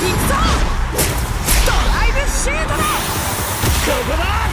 行くぞ!ドライブシュートだ!ここだ!